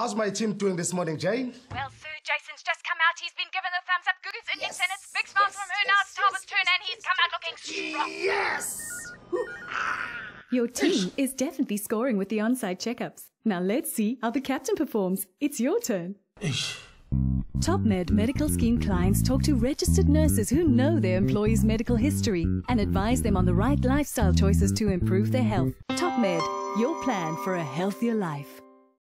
How's my team doing this morning, Jane? Well, Sue, Jason's just come out. He's been given the thumbs up. Google's in yes, and it's big smiles yes, from her. Yes, now it's Talbot's turn, and he's come out looking strong. Yes! Your team is definitely scoring with the onside checkups. Now let's see how the captain performs. It's your turn. TopMed medical scheme clients talk to registered nurses who know their employees' medical history and advise them on the right lifestyle choices to improve their health. TopMed, your plan for a healthier life.